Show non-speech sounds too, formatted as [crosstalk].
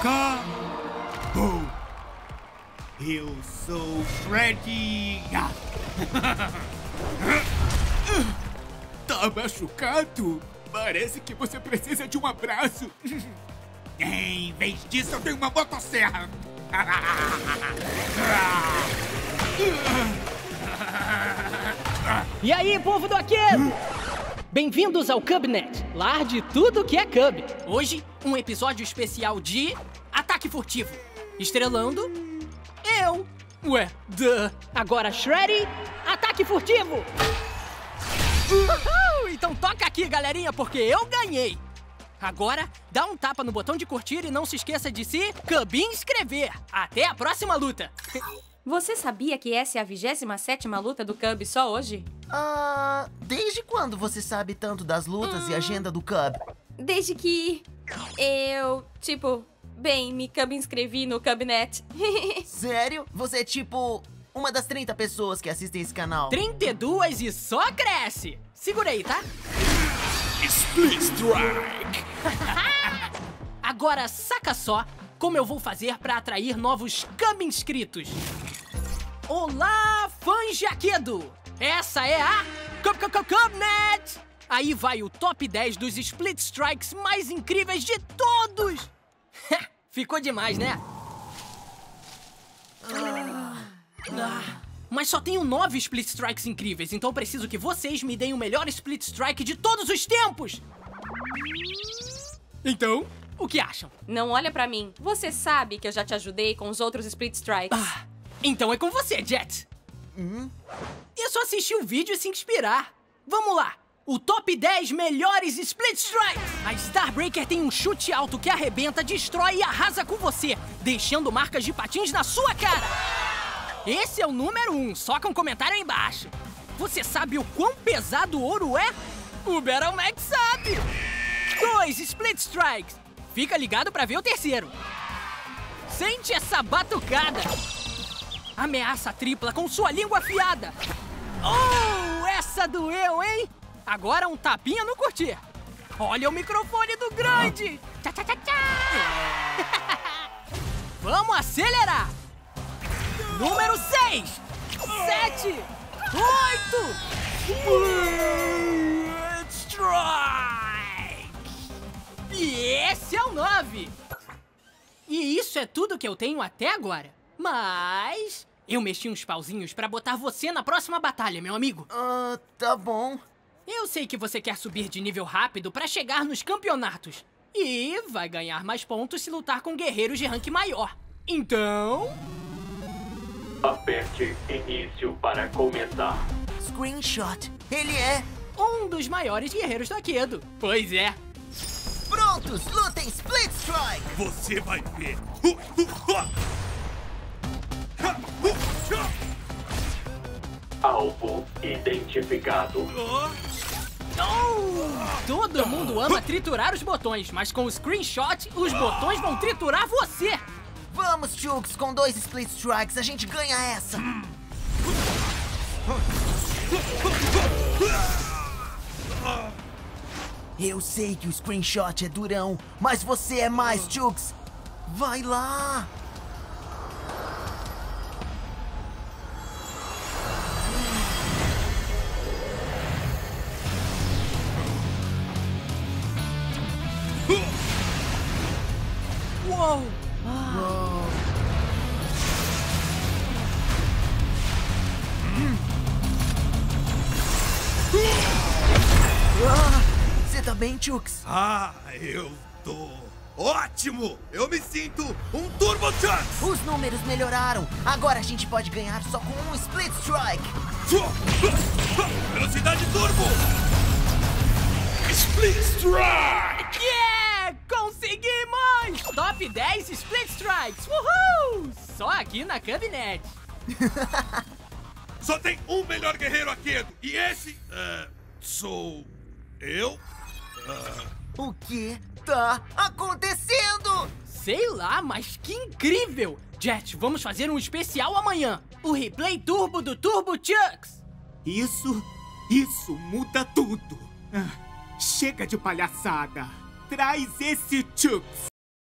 Acabou! Eu sou Freddy! [laughs] Tá machucado? Parece que você precisa de um abraço. [laughs] Em vez disso, eu tenho uma motosserra. [laughs] E aí, povo do Aquedo? Bem-vindos ao Cubnet, lar de tudo que é Cub. Hoje, um episódio especial de Ataque Furtivo. Estrelando eu. Ué, duh. Agora, Shreddy, Ataque Furtivo. Uhul! Então toca aqui, galerinha, porque eu ganhei. Agora, dá um tapa no botão de curtir e não se esqueça de se inscrever. Até a próxima luta. Você sabia que essa é a 27 luta do Cub só hoje? Ah, desde quando você sabe tanto das lutas e agenda do Cub? Desde que eu, tipo, bem, me Cub inscrevi no Cubnet. [laughs] Sério? Você é tipo uma das 30 pessoas que assistem esse canal. 32 e só cresce. Segura aí, tá? Split Strike! [laughs] Agora saca só como eu vou fazer para atrair novos Cub inscritos. Olá, fãs de Aquedo! Essa é a Cub Cub Cub Cubnet! Aí vai o top 10 dos Split Strikes mais incríveis de todos! [laughs] Ficou demais, né? Ah, mas só tenho nove Split Strikes incríveis, então preciso que vocês me deem o melhor Split Strike de todos os tempos! Então, o que acham? Não olha pra mim. Você sabe que eu já te ajudei com os outros Split Strikes. Ah, então é com você, Jet. Hum? É só assistir o vídeo e se inspirar. Vamos lá! O top 10 melhores Split Strikes! A Starbreaker tem um chute alto que arrebenta, destrói e arrasa com você, deixando marcas de patins na sua cara! Esse é o número 1, um, só com um comentário aí embaixo. Você sabe o quão pesado o ouro é? O Battle Max sabe! 2 Split Strikes! Fica ligado pra ver o terceiro. Sente essa batucada! Ameaça tripla com sua língua afiada! Oh, essa doeu, hein? Agora um tapinha no curtir. Olha o microfone do grande! Tchá, tchá, tchá, tchá. [laughs] Vamos acelerar! Número 6, 7, 8, Strike! E esse é o 9. E isso é tudo que eu tenho até agora. Mas eu mexi uns pauzinhos pra botar você na próxima batalha, meu amigo. Ah, tá bom. Eu sei que você quer subir de nível rápido pra chegar nos campeonatos. E vai ganhar mais pontos se lutar com guerreiros de rank maior. Então. Aperte início para começar. Screenshot. Ele é. Um dos maiores guerreiros do Aquedo. Pois é. Prontos, lutem Split Strike! Você vai ver! Identificado. Oh, todo mundo ama triturar os botões, mas com o screenshot, os botões vão triturar você! Vamos, Chooks, com dois Split Strikes a gente ganha essa! Eu sei que o screenshot é durão, mas você é mais, Chooks! Vai lá! Uou! Ah, Você tá bem, Chooks? Ah, eu tô ótimo! Eu me sinto um Turbo Chance! Os números melhoraram! Agora a gente pode ganhar só com um Split Strike! Velocidade turbo! Split Strike! Yeah! Top 10 Split Strikes! Uhul! Só aqui na Cabinet. [laughs] Só tem um melhor guerreiro aqui, e esse é, sou eu. O que tá acontecendo? Sei lá, mas que incrível! Jet, vamos fazer um especial amanhã. O replay turbo do Turbo Chucks. Isso, isso muda tudo. Ah, chega de palhaçada. Traz esse Chucks.